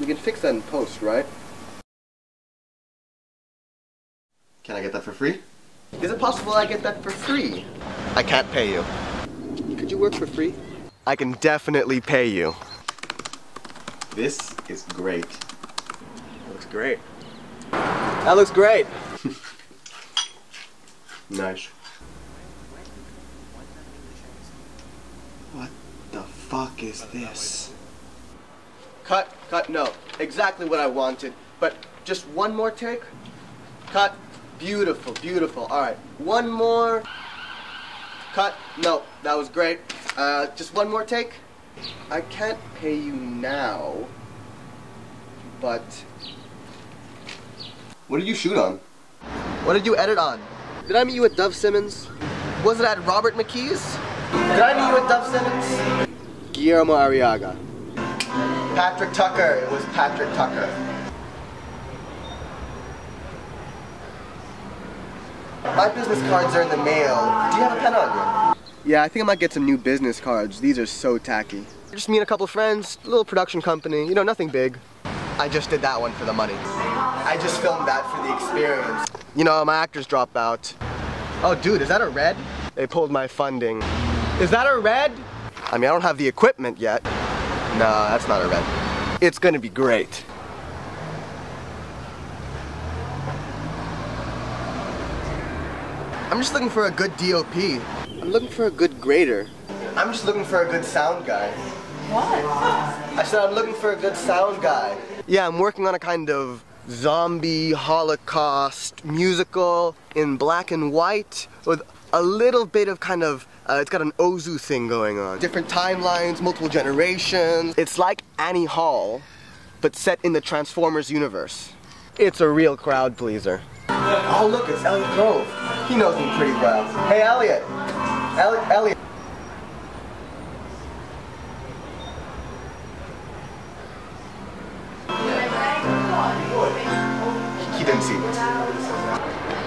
We can fix that in post, right? Can I get that for free? Is it possible I get that for free? I can't pay you. Could you work for free? I can definitely pay you. This is great. Looks great. That looks great. Nice. What the fuck is this? Cut, cut, no. Exactly what I wanted. But just one more take. Cut. Beautiful, beautiful. All right. One more. Cut. No, that was great. Uh, just one more take. I can't pay you now, but. What did you shoot on? What did you edit on? Did I meet you at Dov Simens? Was it at Robert McKee's? Did I meet you at Dov Simens? Guillermo Arriaga. Patrick Tucker. It was Patrick Tucker. My business cards are in the mail. Do you have a pen on you? Yeah, I think I might get some new business cards. These are so tacky. Just me and a couple friends, a little production company, you know, nothing big. I just did that one for the money. I just filmed that for the experience. You know, my actors drop out. Oh, dude, is that a red? They pulled my funding. Is that a red? I mean, I don't have the equipment yet. No, that's not a red. It's gonna be great. I'm just looking for a good DOP. I'm looking for a good grader. I'm just looking for a good sound guy. What? I said I'm looking for a good sound guy. Yeah, I'm working on a kind of zombie holocaust musical in black and white with a little bit of kind of uh, it's got an Ozu thing going on. Different timelines, multiple generations. It's like Annie Hall, but set in the Transformers universe. It's a real crowd pleaser. Oh look, it's Elliot Grove. He knows me pretty well. Hey Elliot. Elliot. Elliot. He didn't see.